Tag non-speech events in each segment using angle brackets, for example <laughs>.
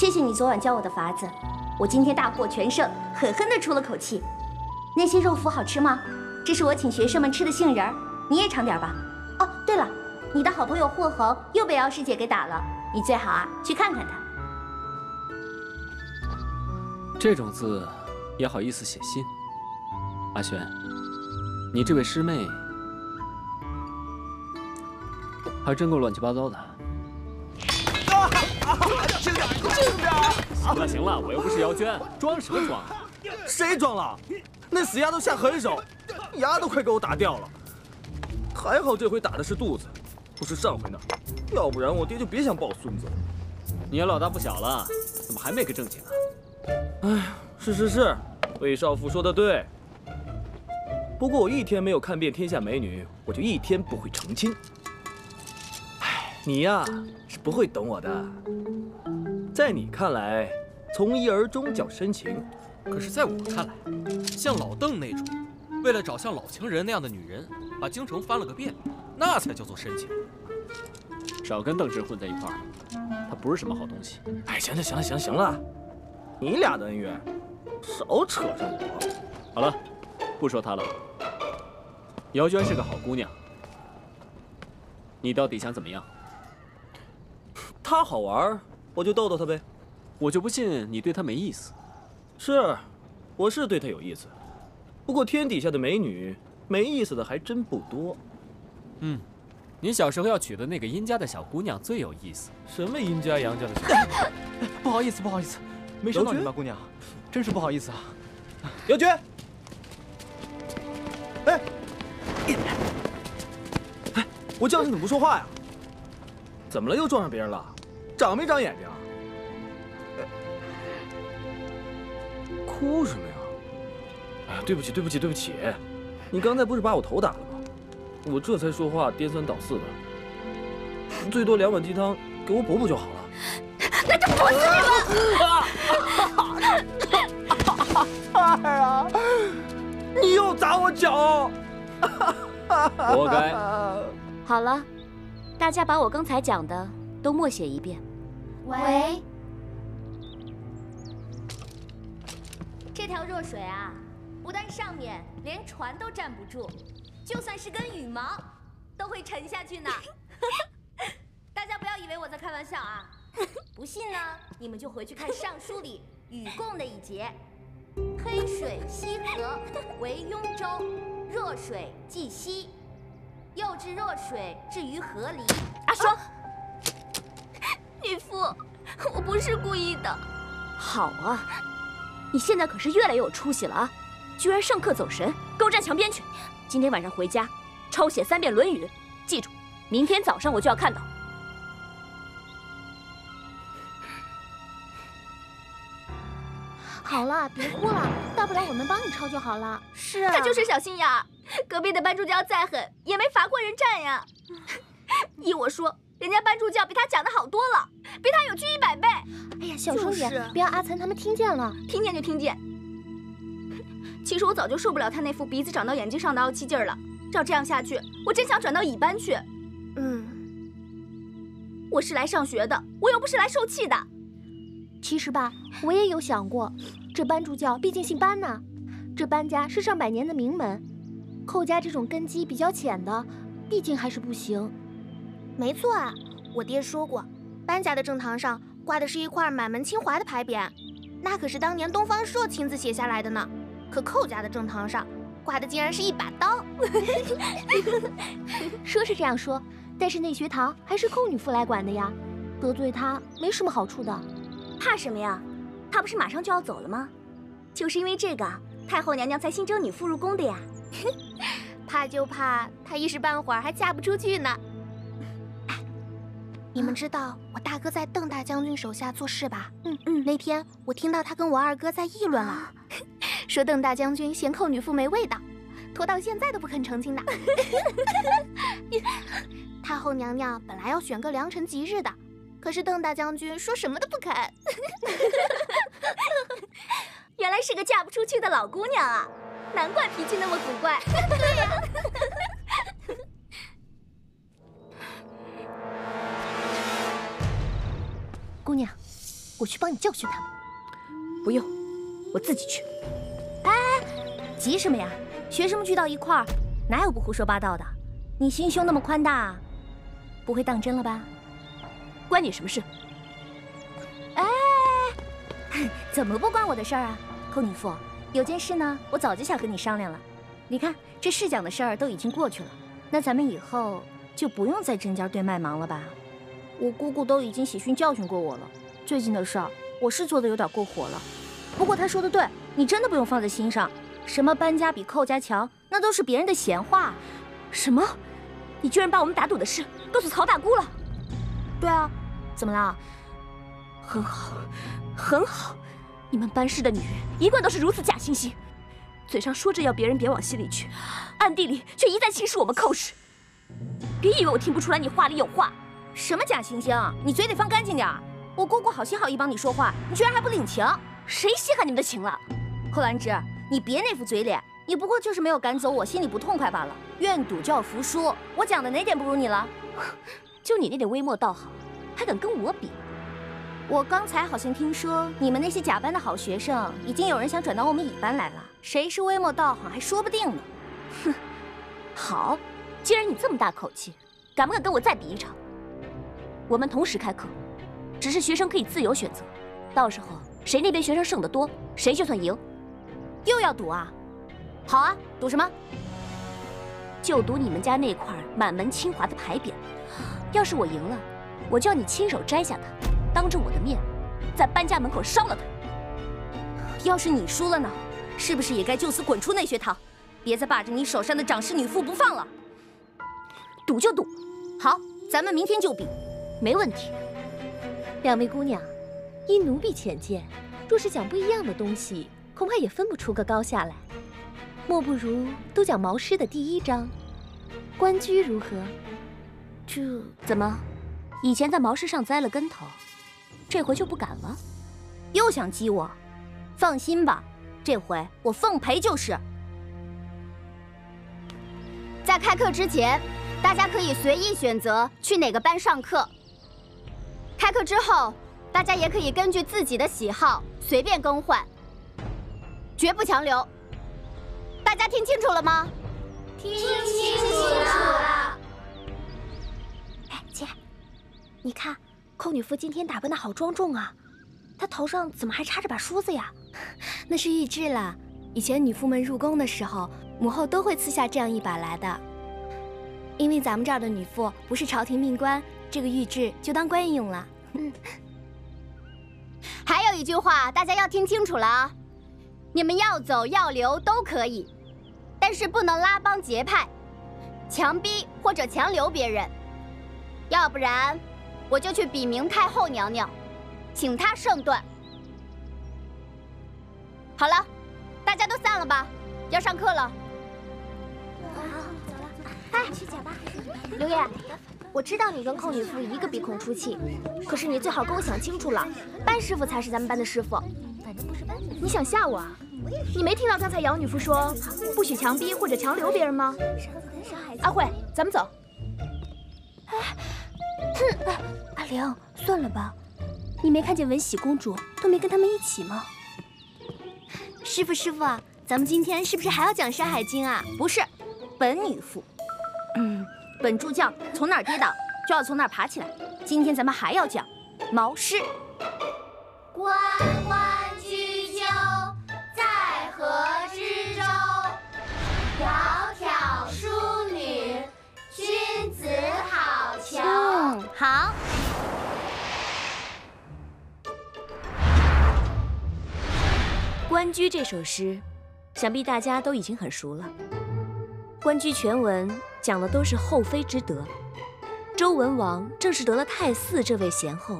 谢谢你昨晚教我的法子，我今天大获全胜，狠狠地出了口气。那些肉脯好吃吗？这是我请学生们吃的杏仁，你也尝点吧。哦，对了，你的好朋友霍恒又被姚师姐给打了，你最好啊去看看他。这种字也好意思写信？阿轩，你这位师妹还真够乱七八糟的。行了行了，我又不是姚娟，装什么装？谁装了？那死丫头下狠手，牙都快给我打掉了。还好这回打的是肚子，不是上回那，要不然我爹就别想抱孙子了。你也老大不小了，怎么还没个正经啊？哎，是是是，魏少妇说的对。不过我一天没有看遍天下美女，我就一天不会成亲。哎，你呀是不会懂我的。在你看来，从一而终叫深情，可是在我看来，像老邓那种，为了找像老情人那样的女人，把京城翻了个遍，那才叫做深情。少跟邓志混在一块儿，他不是什么好东西。哎，行了行了行了行了，你俩的恩怨，少扯上我。好了，不说他了。姚娟是个好姑娘，你到底想怎么样？她好玩，我就逗逗她呗。我就不信你对她没意思。是，我是对她有意思。不过天底下的美女，没意思的还真不多。嗯，你小时候要娶的那个殷家的小姑娘最有意思。什么殷家杨家的小姑娘？<laughs> 不好意思，不好意思，没伤到你吧，姑娘，真是不好意思啊。姚娟，哎。哎，我叫你怎么不说话呀？怎么了？又撞上别人了？长没长眼睛？哭什么呀？哎呀，对不起，对不起，对不起！你刚才不是把我头打了吗？我这才说话颠三倒四的。最多两碗鸡汤，给我补补就好了。那就补死你吧！二啊！你又砸我脚！活该！<laughs> 好了，大家把我刚才讲的都默写一遍。喂，这条弱水啊，不但上面连船都站不住，就算是根羽毛都会沉下去呢。<laughs> 大家不要以为我在开玩笑啊！不信呢，你们就回去看《尚书》里禹贡的一节：“黑水西河为雍州。”弱水既西，又置弱水至于河里。阿双，女夫，我不是故意的。好啊，你现在可是越来越有出息了啊！居然上课走神，给我站墙边去！今天晚上回家抄写三遍《论语》，记住，明天早上我就要看到。好了，别哭了，大不了我们帮你抄就好了。是啊，他就是小心眼儿。隔壁的班助教再狠，也没罚过人站呀。<laughs> 依我说，人家班助教比他讲的好多了，比他有趣一百倍。哎呀，小声点，别让阿岑他们听见了。听见就听见。其实我早就受不了他那副鼻子长到眼睛上的傲气劲儿了。照这样下去，我真想转到乙班去。嗯，我是来上学的，我又不是来受气的。其实吧，我也有想过，这班助教毕竟姓班呢，这班家是上百年的名门，寇家这种根基比较浅的，毕竟还是不行。没错啊，我爹说过，班家的正堂上挂的是一块满门清华的牌匾，那可是当年东方朔亲自写下来的呢。可寇家的正堂上挂的竟然是一把刀。<laughs> <laughs> 说是这样说，但是那学堂还是寇女傅来管的呀，得罪他没什么好处的。怕什么呀？他不是马上就要走了吗？就是因为这个，太后娘娘才新征女妇入宫的呀。<laughs> 怕就怕她一时半会儿还嫁不出去呢。哎，你们知道我大哥在邓大将军手下做事吧？嗯嗯。那天我听到他跟我二哥在议论了，<laughs> 说邓大将军嫌寇女妇没味道，拖到现在都不肯成亲的。<laughs> 太后娘娘本来要选个良辰吉日的。可是邓大将军说什么都不肯，<laughs> 原来是个嫁不出去的老姑娘啊，难怪脾气那么古怪。对呀，姑娘，我去帮你教训他们。不用，我自己去。哎，急什么呀？学生们聚到一块儿，哪有不胡说八道的？你心胸那么宽大，不会当真了吧？关你什么事？哎，<laughs> 怎么不关我的事儿啊？寇女妇，有件事呢，我早就想跟你商量了。你看，这试讲的事儿都已经过去了，那咱们以后就不用在针尖对麦芒了吧？我姑姑都已经喜讯教训过我了。最近的事儿，我是做的有点过火了。不过她说的对，你真的不用放在心上。什么班家比寇家强，那都是别人的闲话。什么？你居然把我们打赌的事告诉曹大姑了？对啊，怎么了？很好，很好。你们班氏的女人一贯都是如此假惺惺。嘴上说着要别人别往心里去，暗地里却一再轻视我们寇氏。别以为我听不出来你话里有话。什么假惺惺？你嘴得放干净点儿。我姑姑好心好意帮你说话，你居然还不领情？谁稀罕你们的情了？寇兰芝，你别那副嘴脸，你不过就是没有赶走我，心里不痛快罢了。愿赌就要服输，我讲的哪点不如你了？就你那点微末道行，还敢跟我比？我刚才好像听说，你们那些甲班的好学生，已经有人想转到我们乙班来了。谁是微末道行还说不定呢。哼，好，既然你这么大口气，敢不敢跟我再比一场？我们同时开课，只是学生可以自由选择，到时候谁那边学生剩得多，谁就算赢。又要赌啊？好啊，赌什么？就赌你们家那块满门清华的牌匾。要是我赢了，我就要你亲手摘下它。当着我的面，在搬家门口烧了它。要是你输了呢，是不是也该就此滚出内学堂，别再霸着你手上的掌事女妇不放了？赌就赌，好，咱们明天就比，没问题。两位姑娘，依奴婢浅见，若是讲不一样的东西，恐怕也分不出个高下来。莫不如都讲毛诗的第一章，关雎如何？这怎么？以前在毛诗上栽了跟头。这回就不敢了，又想激我？放心吧，这回我奉陪就是。在开课之前，大家可以随意选择去哪个班上课。开课之后，大家也可以根据自己的喜好随便更换，绝不强留。大家听清楚了吗？听清楚了。哎，姐，你看。寇女傅今天打扮的好庄重啊，她头上怎么还插着把梳子呀？<laughs> 那是玉制了。以前女傅们入宫的时候，母后都会赐下这样一把来的。因为咱们这儿的女妇不是朝廷命官，这个玉制就当官用了。嗯。还有一句话，大家要听清楚了啊！你们要走要留都可以，但是不能拉帮结派，强逼或者强留别人，要不然。我就去禀明太后娘娘，请她圣断。好了，大家都散了吧，要上课了。好，走了。哎，去讲吧。刘烨，我知道你跟寇女傅一个鼻孔出气，可是你最好跟我想清楚了，班师傅才是咱们班的师傅。反正不是班你想吓我啊？你没听到刚才姚女傅说不许强逼或者强留别人吗？阿慧，咱们走。哎。哼，阿玲，算了吧。你没看见文喜公主都没跟他们一起吗？师傅，师傅，咱们今天是不是还要讲《山海经》啊？不是，本女妇。嗯，本助教从哪儿跌倒就要从哪儿爬起来。今天咱们还要讲毛诗。关关雎鸠，在河之洲。窈窕淑女，君子好逑。嗯好，《关雎》这首诗，想必大家都已经很熟了。《关雎》全文讲的都是后妃之德，周文王正是得了太姒这位贤后，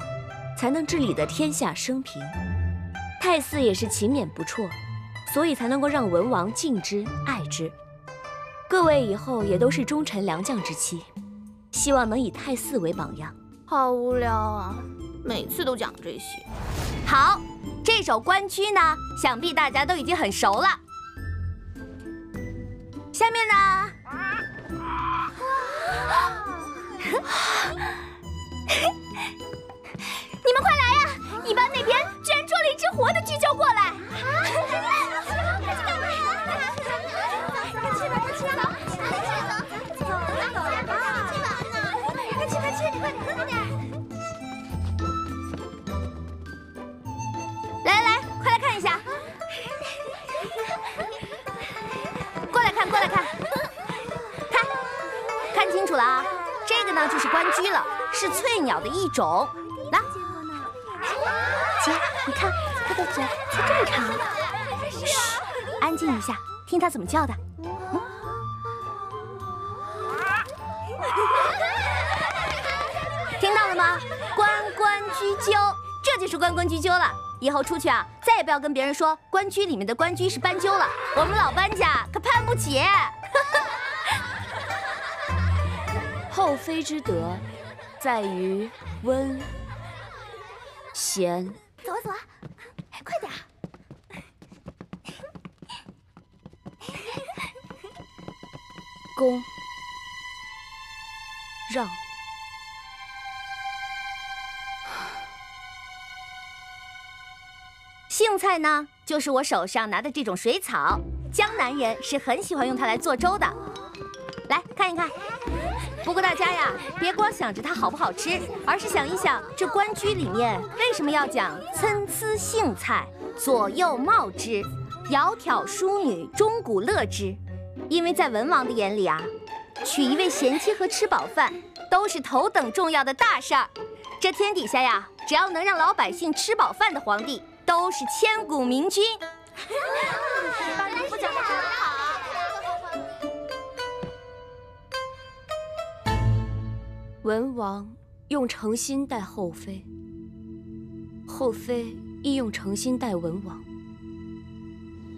才能治理的天下升平。太姒也是勤勉不辍，所以才能够让文王敬之爱之。各位以后也都是忠臣良将之妻。希望能以太姒为榜样。好无聊啊，每次都讲这些。好，这首《关雎》呢，想必大家都已经很熟了。下面呢？<laughs> <laughs> 你们快来呀！一班那边居然捉了一只活的巨鹫过来。鸟的一种。来，姐，你看它的嘴才这么长。嘘，安静一下，听它怎么叫的。听到了吗？关关雎鸠，这就是关关雎鸠了。以后出去啊，再也不要跟别人说关雎里面的关雎是斑鸠了，我们老班家可攀不起。<laughs> 后妃之德，在于温咸。走啊走啊，快点！<laughs> 恭让。<sighs> 荇菜呢，就是我手上拿的这种水草，江南人是很喜欢用它来做粥的。来看一看。不过大家呀，别光想着它好不好吃，而是想一想这关雎里面为什么要讲参差荇菜，左右芼之，窈窕淑女，钟鼓乐之。因为在文王的眼里啊，娶一位贤妻和吃饱饭都是头等重要的大事儿。这天底下呀，只要能让老百姓吃饱饭的皇帝。都是千古明君。<laughs> 讲文王用诚心待后妃，后妃亦用诚心待文王。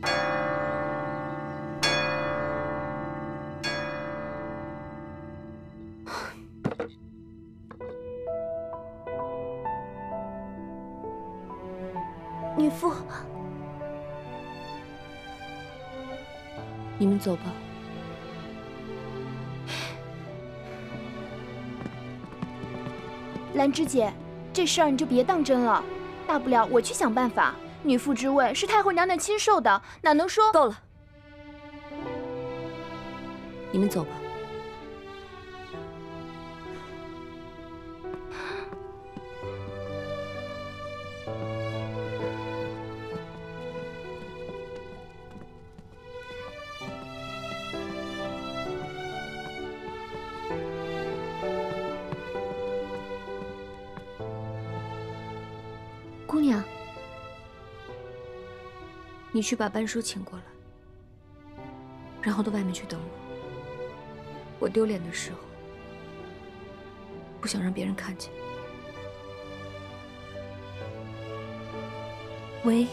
<sighs> 女傅，你们走吧。兰芝姐，这事儿你就别当真了，大不了我去想办法。女傅之位是太后娘娘亲授的，哪能说……够了，你们走吧。你去把班叔请过来，然后到外面去等我。我丢脸的时候，不想让别人看见。喂。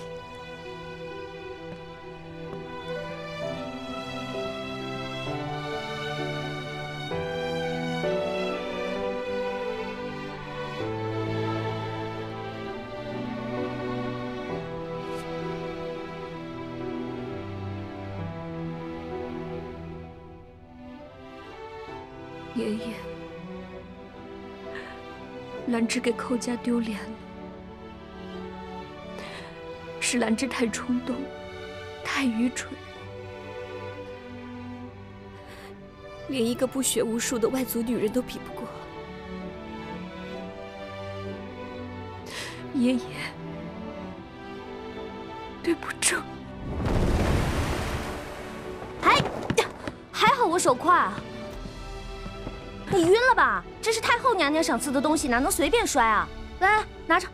只给寇家丢脸了，是兰芝太冲动，太愚蠢，连一个不学无术的外族女人都比不过。爷爷，对不住。还还好我手快啊。你晕了吧？这是太后娘娘赏赐的东西，哪能随便摔啊？来，拿着。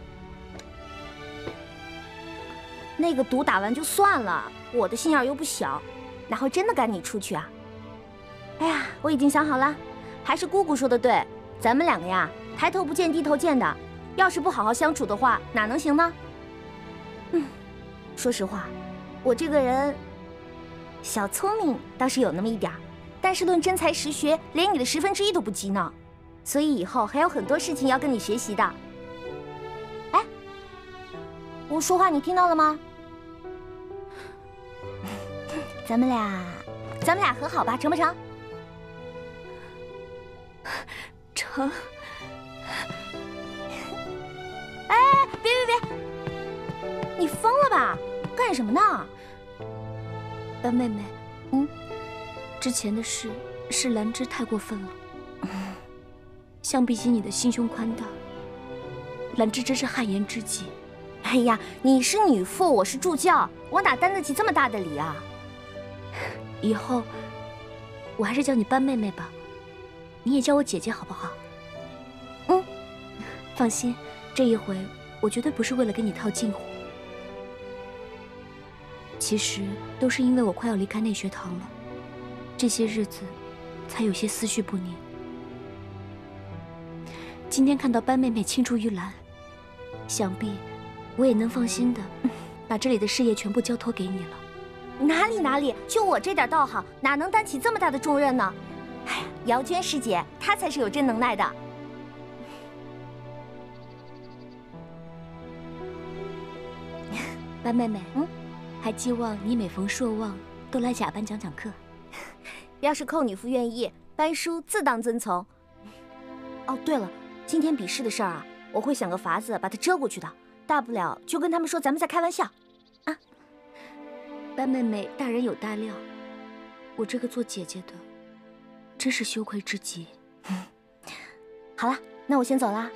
那个毒打完就算了，我的心眼又不小，哪会真的赶你出去啊？哎呀，我已经想好了，还是姑姑说的对，咱们两个呀，抬头不见低头见的，要是不好好相处的话，哪能行呢？嗯，说实话，我这个人小聪明倒是有那么一点儿。但是论真才实学，连你的十分之一都不及呢，所以以后还有很多事情要跟你学习的。哎，我说话你听到了吗？<laughs> 咱们俩，咱们俩和好吧，成不成？成。哎，别别别，你疯了吧？干什么呢？班妹妹，嗯。之前的事是兰芝太过分了，<laughs> 相比起你的心胸宽大，兰芝真是汗颜知己。哎呀，你是女傅，我是助教，我哪担得起这么大的礼啊？<laughs> 以后我还是叫你班妹妹吧。你也叫我姐姐好不好？嗯，放心，这一回我绝对不是为了跟你套近乎。其实都是因为我快要离开内学堂了，这些日子才有些思绪不宁。今天看到班妹妹青出于蓝，想必我也能放心的把这里的事业全部交托给你了。哪里哪里，就我这点道行，哪能担起这么大的重任呢？哎呀，姚娟师姐，她才是有真能耐的。班妹妹，嗯，还寄望你每逢朔望都来甲班讲讲课。要是寇女夫愿意，班叔自当遵从。哦，对了，今天比试的事儿啊，我会想个法子把它遮过去的。大不了就跟他们说咱们在开玩笑。啊，班妹妹大人有大量，我这个做姐姐的真是羞愧至极。<laughs> 好了，那我先走啦。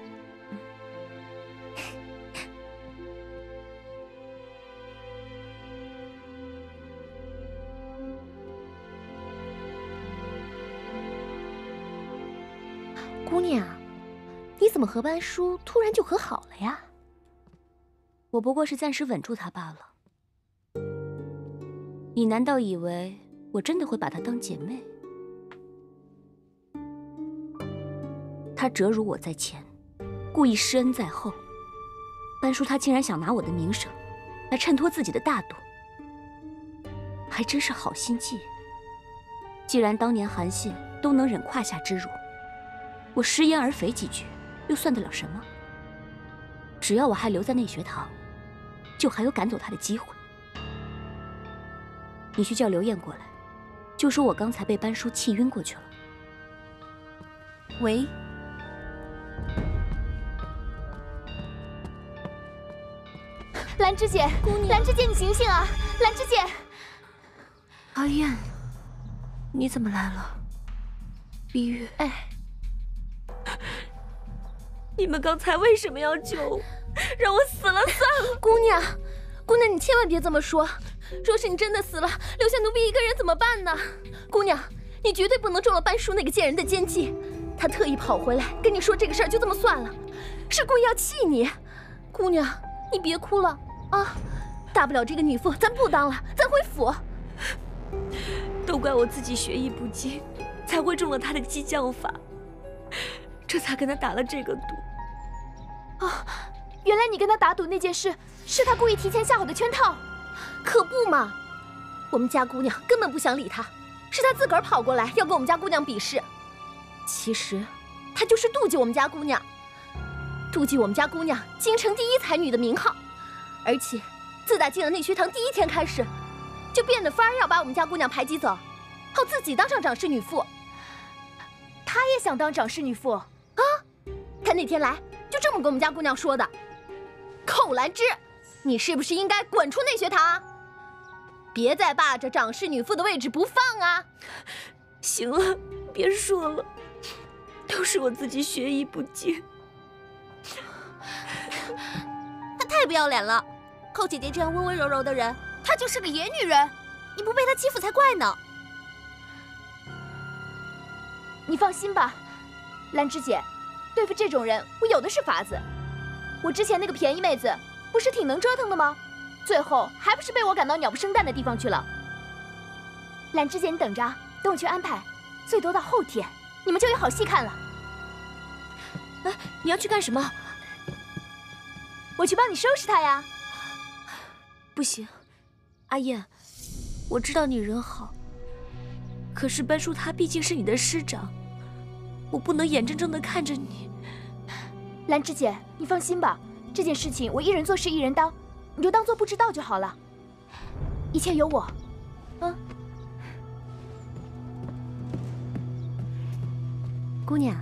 姑娘，你怎么和班叔突然就和好了呀？我不过是暂时稳住他罢了。你难道以为我真的会把她当姐妹？他折辱我在前，故意施恩在后。班叔他竟然想拿我的名声来衬托自己的大度，还真是好心计。既然当年韩信都能忍胯下之辱。我食言而肥几句，又算得了什么？只要我还留在内学堂，就还有赶走他的机会。你去叫刘燕过来，就说我刚才被班叔气晕过去了。喂，兰芝姐，姑娘，兰芝姐，你醒醒啊！兰芝姐，阿燕，你怎么来了？碧玉，哎。你们刚才为什么要救我？让我死了算了。<laughs> 姑娘，姑娘，你千万别这么说。若是你真的死了，留下奴婢一个人怎么办呢？姑娘，你绝对不能中了班叔那个贱人的奸计。他特意跑回来跟你说这个事儿，就这么算了，是故意要气你。姑娘，你别哭了啊！大不了这个女妇咱不当了，咱回府。都怪我自己学艺不精，才会中了他的激将法。这才跟他打了这个赌。啊，原来你跟他打赌那件事是他故意提前下好的圈套，可不嘛！我们家姑娘根本不想理他，是他自个儿跑过来要跟我们家姑娘比试。其实，他就是妒忌我们家姑娘，妒忌我们家姑娘京城第一才女的名号，而且自打进了内学堂第一天开始，就变着法儿要把我们家姑娘排挤走，好自己当上掌事女妇。他也想当掌事女妇啊！他那天来。就这么跟我们家姑娘说的，寇兰芝，你是不是应该滚出内学堂？别再霸着长侍女妇的位置不放啊！行了，别说了，都是我自己学艺不精。她太不要脸了！寇姐姐这样温温柔柔的人，她就是个野女人，你不被她欺负才怪呢。你放心吧，兰芝姐。对付这种人，我有的是法子。我之前那个便宜妹子，不是挺能折腾的吗？最后还不是被我赶到鸟不生蛋的地方去了。兰芝姐，你等着，等我去安排，最多到后天，你们就有好戏看了。哎，你要去干什么？我去帮你收拾他呀。不行，阿燕，我知道你人好，可是班叔他毕竟是你的师长。我不能眼睁睁地看着你，兰芝姐，你放心吧，这件事情我一人做事一人当，你就当做不知道就好了，一切有我。嗯，姑娘，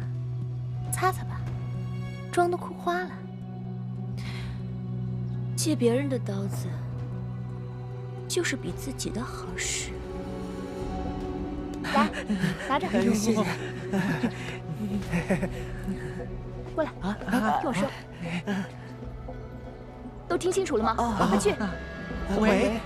擦擦吧，妆都哭花了。借别人的刀子，就是比自己的好使。来，拿着。谢谢。过来，听我说，都听清楚了吗？快去。喂。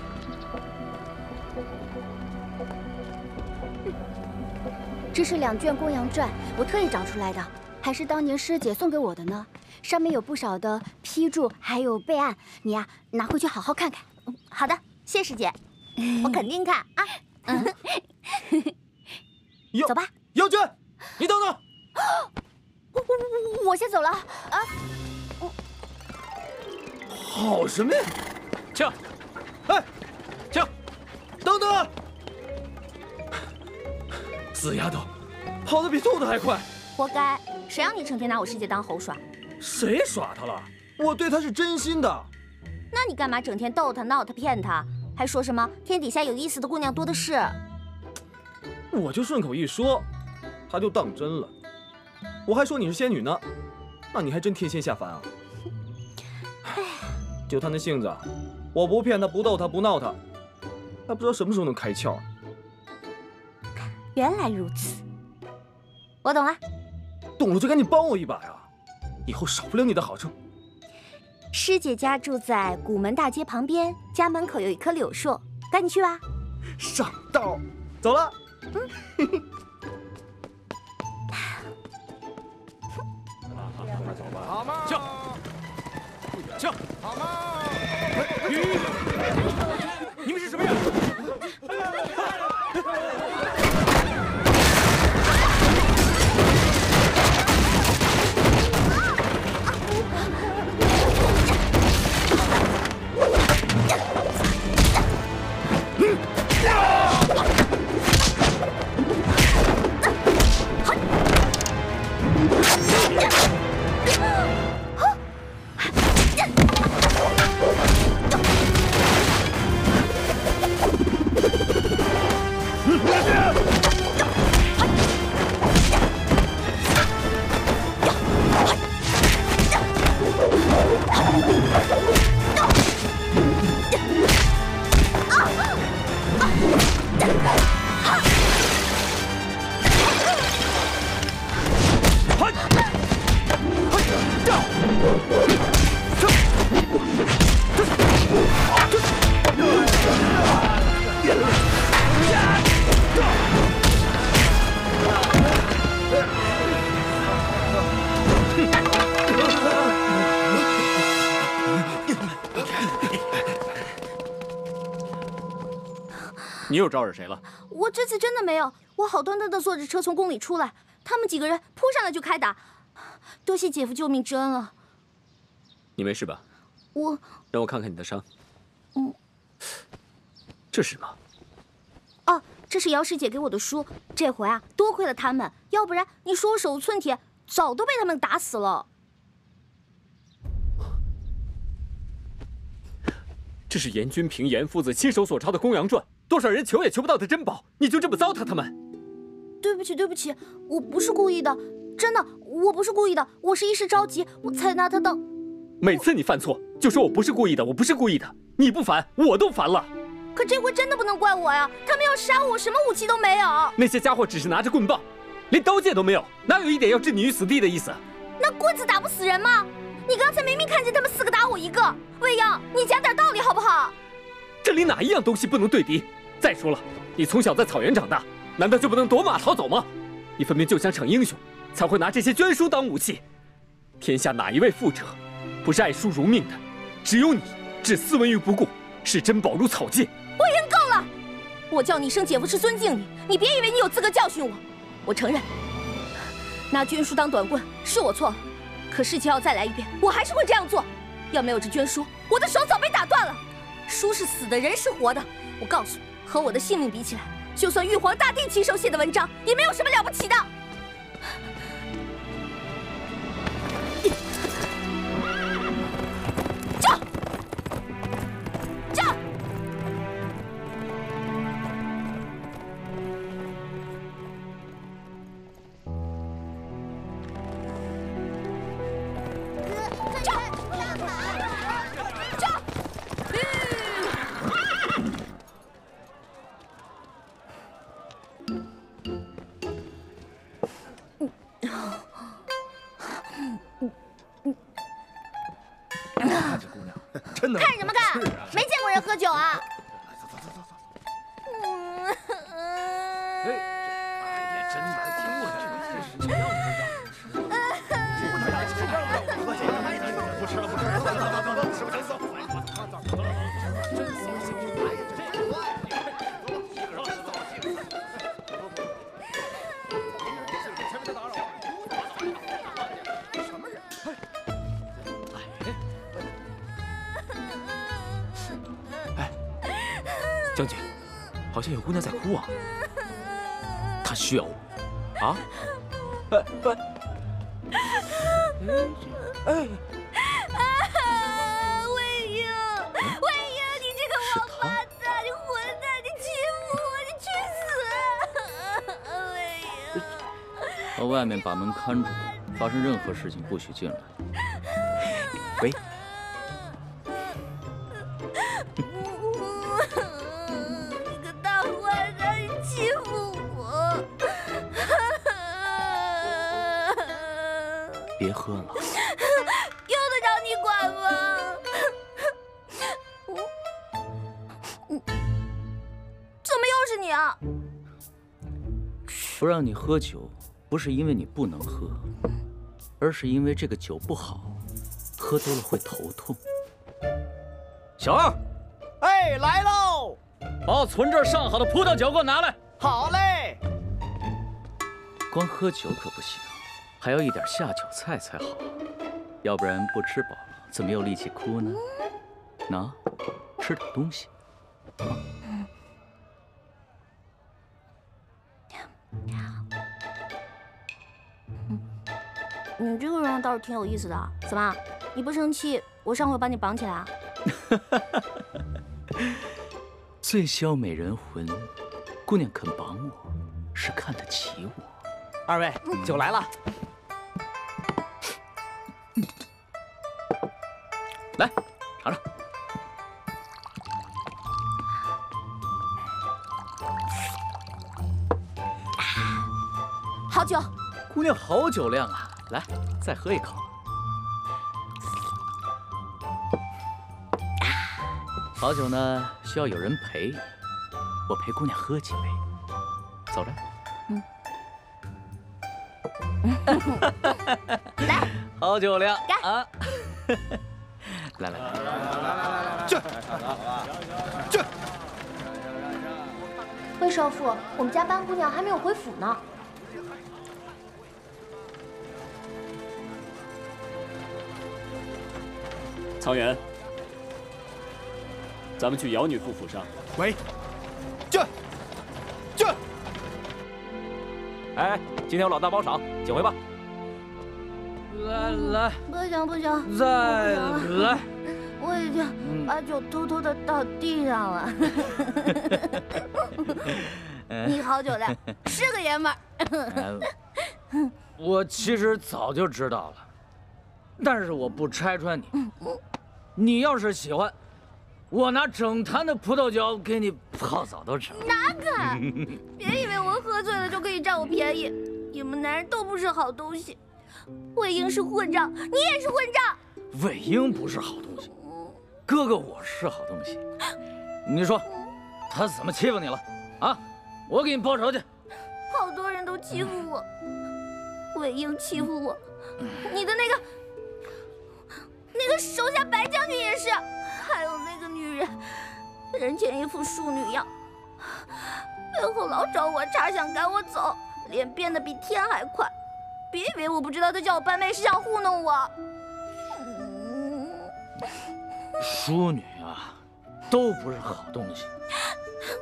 这是两卷《公羊传》，我特意找出来的，还是当年师姐送给我的呢。上面有不少的批注，还有备案，你呀拿回去好好看看。好的，谢师姐，我肯定看啊。嗯，<laughs> 走吧。姚娟，你等等。我我我先走了啊。好什么呀？停！哎，停！等等！死丫头，跑得比兔子还快！活该！谁让你成天拿我师姐当猴耍？谁耍她了？我对她是真心的。那你干嘛整天逗她、闹她、骗她，还说什么天底下有意思的姑娘多的是？我就顺口一说，他就当真了。我还说你是仙女呢，那你还真天仙下凡啊！就他那性子，我不骗他、不逗他、不闹他，还不知道什么时候能开窍。<laughs> 原来如此，我懂了。懂了就赶紧帮我一把呀！以后少不了你的好处。师姐家住在古门大街旁边，家门口有一棵柳树，赶紧去吧。上道，走了。嗯。好嘛，停！停！好吗！你们是什么人？<laughs> 你又招惹谁了？我这次真的没有，我好端端的坐着车从宫里出来，他们几个人扑上来就开打，多谢姐夫救命之恩了。你没事吧？我让我看看你的伤。嗯，这是什么？哦，这是姚师姐给我的书。这回啊，多亏了他们，要不然你说我手无寸铁，早都被他们打死了。这是严君平严夫子亲手所抄的《公羊传》。多少人求也求不到的珍宝，你就这么糟蹋他们？对不起，对不起，我不是故意的，真的，我不是故意的，我是一时着急，我才拿他当。每次你犯错就说我不是故意的，我不是故意的，你不烦我都烦了。可这回真的不能怪我呀，他们要杀我，什么武器都没有。那些家伙只是拿着棍棒，连刀剑都没有，哪有一点要置你于死地的意思？那棍子打不死人吗？你刚才明明看见他们四个打我一个，未央，你讲点道理好不好？这里哪一样东西不能对敌？再说了，你从小在草原长大，难道就不能夺马逃走吗？你分明就想逞英雄，才会拿这些绢书当武器。天下哪一位富者，不是爱书如命的？只有你，置斯文于不顾，视珍宝如草芥。我已经，够了！我叫你一声姐夫是尊敬你，你别以为你有资格教训我。我承认，拿绢书当短棍是我错了。可事情要再来一遍，我还是会这样做。要没有这绢书，我的手早被打断了。书是死的，人是活的。我告诉你。和我的性命比起来，就算玉皇大帝亲手写的文章，也没有什么了不起的。将军，好像有姑娘在哭啊。她需要我，啊？哎哎，啊，魏婴，魏婴，你这个王八蛋，你混蛋，你欺负我，你去死！魏婴，到外面把门看住，发生任何事情不许进来。喝了，<laughs> 用得着你管吗？怎么又是你啊？不让你喝酒，不是因为你不能喝，而是因为这个酒不好，喝多了会头痛。小二，哎，来喽！把我存这儿上好的葡萄酒给我拿来。好嘞。光喝酒可不行，还要一点下酒菜才好，要不然不吃饱了怎么有力气哭呢？拿，吃点东西。你这个人倒是挺有意思的。怎么，你不生气，我上回把你绑起来啊？<laughs> 最消美人魂，姑娘肯绑我，是看得起我。二位，酒来了。来，姑娘好酒量啊！来，再喝一口。好酒呢，需要有人陪，我陪姑娘喝几杯。走着。嗯 <laughs> 来，好酒量干啊！<laughs> 来来来来来，去去！魏少妇，我们家班姑娘还没有回府呢。曹元，咱们去姚女妇府上。喂，去去！哎，今天有老大包场，请回吧。来来，不行不行，再来。我已经把酒偷偷的倒地上了。<laughs> 你好酒量，是个爷们儿。哎我其实早就知道了，但是我不拆穿你。你要是喜欢，我拿整坛的葡萄酒给你泡澡都成。哪敢！<laughs> 别以为我喝醉了就可以占我便宜，你们男人都不是好东西。魏婴是混账，你也是混账。魏婴不是好东西，哥哥我是好东西。你说他怎么欺负你了？啊，我给你报仇去。好多人都欺负我，魏婴欺负我，你的那个那个手下白将军也是，还有那个女人，人前一副淑女样，背后老找我茬，想赶我走，脸变得比天还快。别以为我不知道他叫我班妹是想糊弄我。淑女啊，都不是好东西。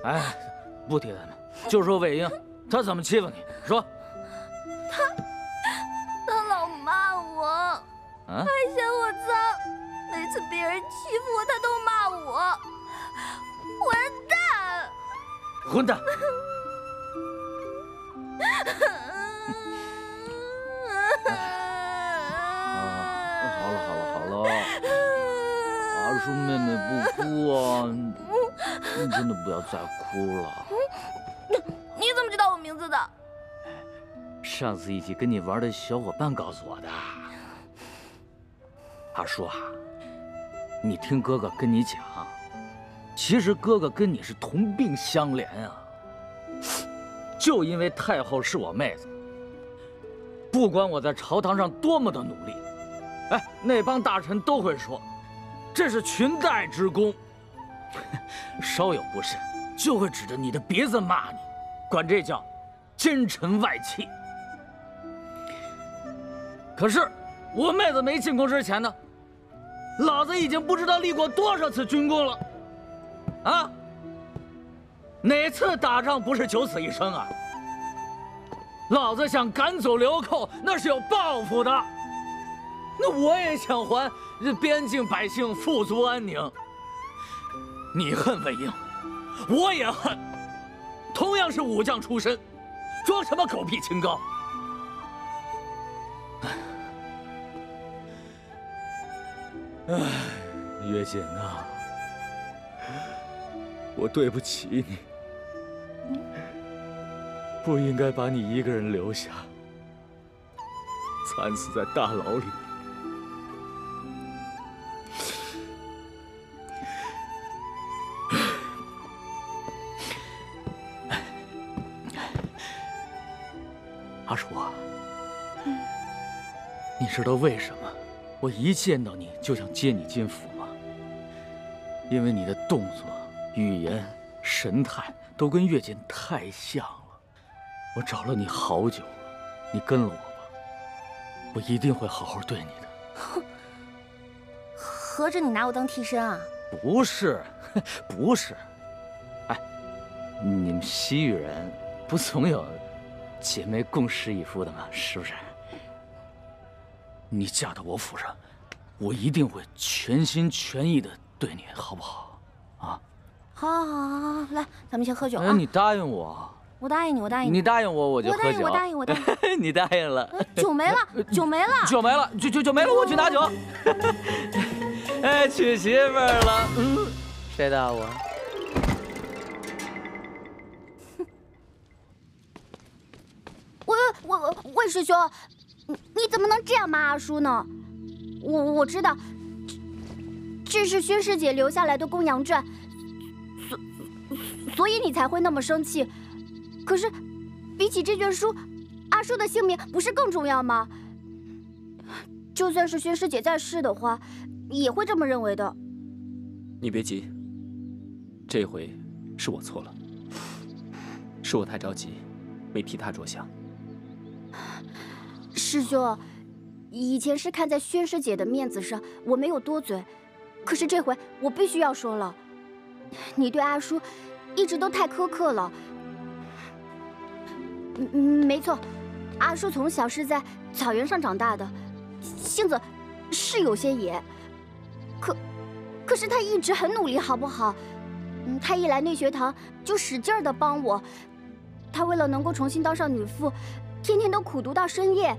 哎，不提他们，就说魏婴，他怎么欺负你？说。他啊还嫌我脏，每次别人欺负我，他都骂我，混蛋！混蛋！<laughs> 啊，好了好了好了，阿叔妹妹不哭啊，你真的不要再哭了。你怎么知道我名字的？上次一起跟你玩的小伙伴告诉我的。阿叔啊，你听哥哥跟你讲，其实哥哥跟你是同病相怜啊。就因为太后是我妹子。不管我在朝堂上多么的努力，哎，那帮大臣都会说，这是裙带之功。<laughs> 稍有不慎，就会指着你的鼻子骂你，管这叫奸臣外戚。可是我妹子没进宫之前呢，老子已经不知道立过多少次军功了。啊，哪次打仗不是九死一生啊？老子想赶走流寇，那是有报复的。那我也想还这边境百姓富足安宁。你恨魏婴，我也恨。同样是武将出身，装什么狗屁清高？唉，月锦呐，我对不起你，不应该把你一个人留下，惨死在大牢里。<coughs> 阿叔，你知道为什么我一见到你就想接你进府吗？因为你的动作、语言、神态都跟月锦太像了。我找了你好久了，你跟了我吧，我一定会好好对你的。哼，合着你拿我当替身啊？不是，不是。哎，你们西域人不总有姐妹共侍一夫的吗？是不是？你嫁到我府上，我一定会全心全意的对你，好不好？啊？好，好，好，好，好，来，咱们先喝酒啊！哎，你答应我。我答应你，我答应你。你答应我，我就喝酒。我答应，我答应，我答应。你答应了。酒没了，<laughs> 酒没了，酒没了，酒酒酒没了，我去拿酒。<laughs> 哎，娶媳妇了。嗯，谁打我？<laughs> 魏魏魏师兄，你怎么能这样骂阿叔呢？我我知道，这这是宣师姐留下来的公羊传，所所以你才会那么生气。可是，比起这卷书，阿叔的性命不是更重要吗？就算是宣师姐在世的话，也会这么认为的。你别急，这回是我错了，是我太着急，没替她着想。师兄，以前是看在宣师姐的面子上，我没有多嘴。可是这回我必须要说了，你对阿叔一直都太苛刻了。嗯，没错，阿叔从小是在草原上长大的，性子是有些野，可可是他一直很努力，好不好？嗯，他一来内学堂就使劲的帮我，他为了能够重新当上女傅，天天都苦读到深夜。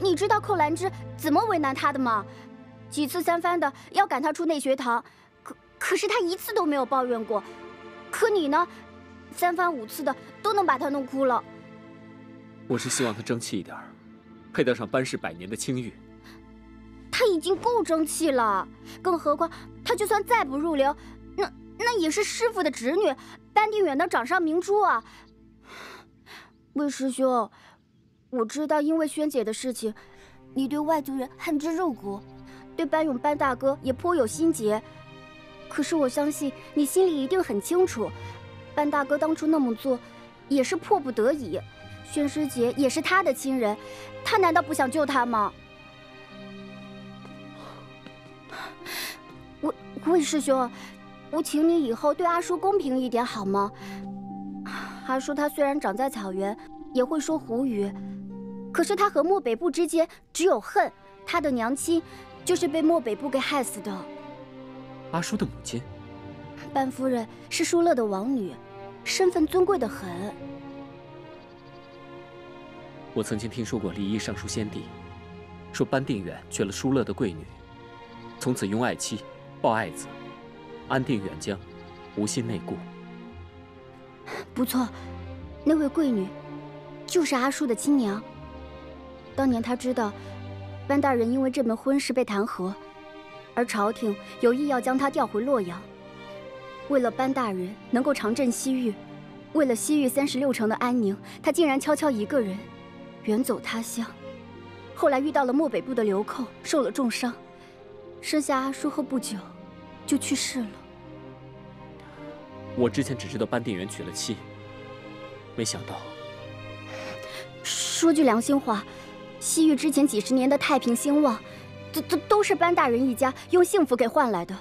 你知道寇兰芝怎么为难他的吗？几次三番的要赶他出内学堂，可可是他一次都没有抱怨过。可你呢，三番五次的都能把他弄哭了。我是希望他争气一点，配得上班氏百年的清誉。他已经够争气了，更何况他就算再不入流，那那也是师傅的侄女，班定远的掌上明珠啊。魏师兄，我知道因为萱姐的事情，你对外族人恨之入骨，对班勇班大哥也颇有心结。可是我相信你心里一定很清楚，班大哥当初那么做，也是迫不得已。萱师姐也是他的亲人，他难道不想救他吗？魏魏师兄，我请你以后对阿叔公平一点好吗？阿叔他虽然长在草原，也会说胡语，可是他和漠北部之间只有恨。他的娘亲就是被漠北部给害死的。阿叔的母亲，班夫人是舒乐的王女，身份尊贵的很。我曾经听说过离异尚书先帝，说班定远娶了舒乐的贵女，从此拥爱妻，抱爱子，安定远疆，无心内顾。不错，那位贵女就是阿叔的亲娘。当年他知道班大人因为这门婚事被弹劾，而朝廷有意要将他调回洛阳，为了班大人能够长镇西域，为了西域三十六城的安宁，他竟然悄悄一个人远走他乡。后来遇到了漠北部的流寇，受了重伤，生下阿叔后不久就去世了。我之前只知道班定远娶了妻，没想到。说句良心话，西域之前几十年的太平兴旺，都都都是班大人一家用幸福给换来的。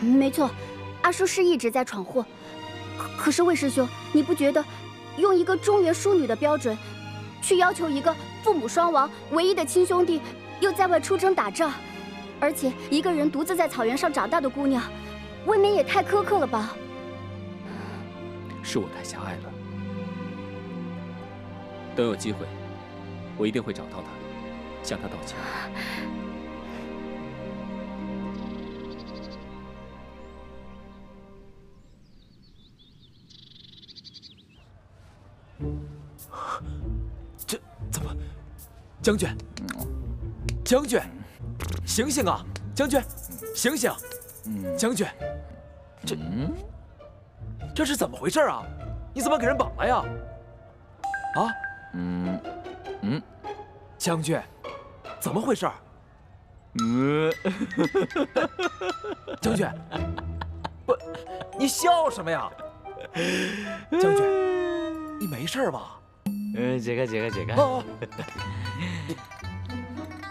没错，阿叔是一直在闯祸，可可是魏师兄，你不觉得用一个中原淑女的标准，去要求一个父母双亡、唯一的亲兄弟又在外出征打仗，而且一个人独自在草原上长大的姑娘，未免也太苛刻了吧？是我太狭隘了。等有机会，我一定会找到他，向他道歉。这怎么？将军，将军，醒醒啊！将军，醒醒！将军，这这是怎么回事啊？你怎么给人绑了呀？啊？嗯，将军，怎么回事？嗯，<laughs> 将军，不，你笑什么呀？将军，你没事吧？嗯，解开，解开，解开。哦，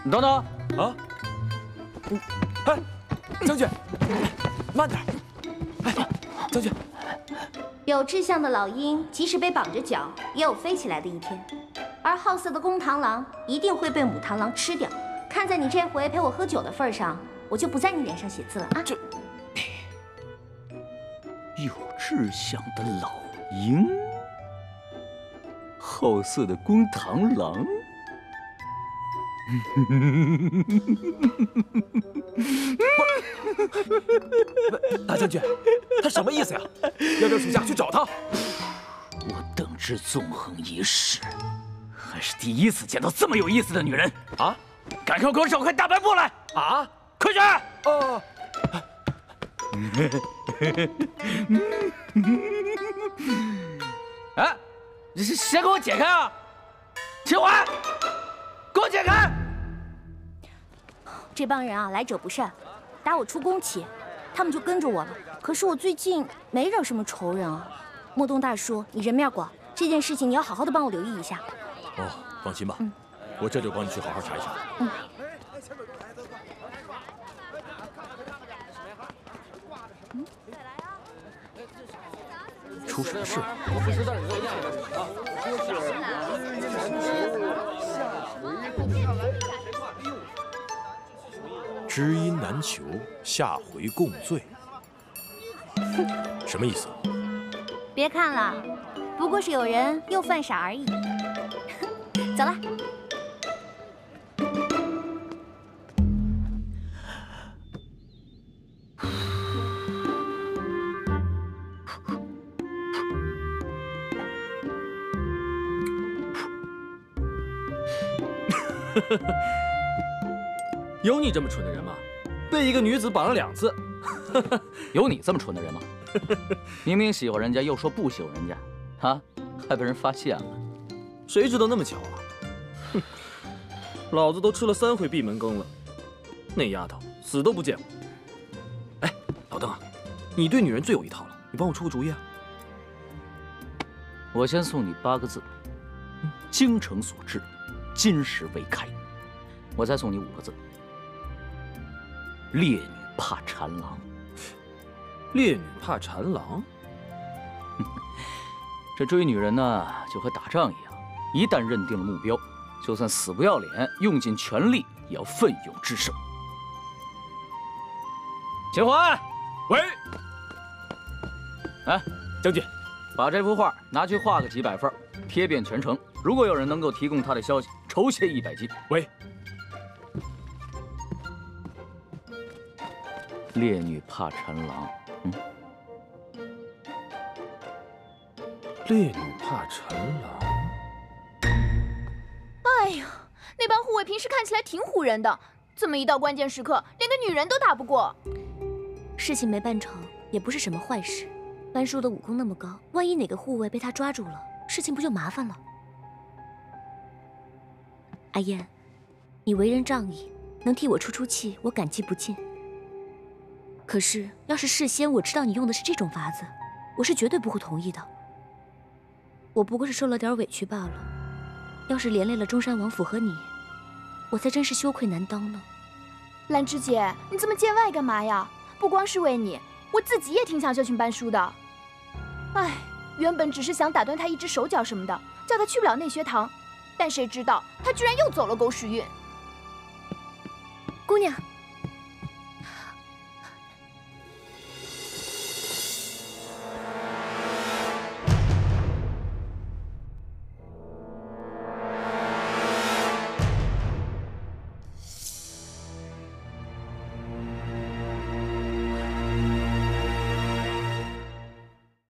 你等等啊！哎，将军，慢点！哎，将军，有志向的老鹰，即使被绑着脚，也有飞起来的一天；而好色的公螳螂，一定会被母螳螂吃掉。看在你这回陪我喝酒的份上，我就不在你脸上写字了啊！这有志向的老鹰。好色的公螳螂，大将军，他什么意思呀？要不要属下去找他？我等之纵横一世，还是第一次见到这么有意思的女人啊！赶快给我找块大白布来啊！快去！哦。哎！<laughs> 你是谁给我解开啊？秦淮，给我解开！这帮人啊，来者不善，打我出宫起，他们就跟着我了。可是我最近没惹什么仇人啊。莫东大叔，你人面广，这件事情你要好好的帮我留意一下。哦，放心吧，嗯，我这就帮你去好好查一查。嗯。出什么事？知音难求，下回共醉。什么意思？别看了，不过是有人又犯傻而已。走了。<laughs> 有你这么蠢的人吗？被一个女子绑了两次。<laughs> 有你这么蠢的人吗？<laughs> 明明喜欢人家，又说不喜欢人家，啊，还被人发现了。谁知道那么巧啊？哼，老子都吃了三回闭门羹了，那丫头死都不见我。哎，老邓啊，你对女人最有一套了，你帮我出个主意啊。我先送你八个字：精诚所至。金石为开，我再送你五个字：烈女怕缠郎。烈女怕缠郎，<laughs> 这追女人呢，就和打仗一样，一旦认定了目标，就算死不要脸，用尽全力也要奋勇制胜。秦淮，喂，哎，将军，把这幅画拿去画个几百份，贴遍全城。如果有人能够提供他的消息，酬谢一百金。喂，烈女怕缠郎。嗯，烈女怕缠郎。哎呀，那帮护卫平时看起来挺唬人的，怎么一到关键时刻连个女人都打不过？事情没办成也不是什么坏事，班叔的武功那么高，万一哪个护卫被他抓住了，事情不就麻烦了？阿燕，你为人仗义，能替我出出气，我感激不尽。可是，要是事先我知道你用的是这种法子，我是绝对不会同意的。我不过是受了点委屈罢了，要是连累了中山王府和你，我才真是羞愧难当呢。兰芝姐，你这么见外干嘛呀？不光是为你，我自己也挺想教训班叔的。哎，原本只是想打断他一只手脚什么的，叫他去不了内学堂，但谁知道他居然又走了狗屎运。姑娘。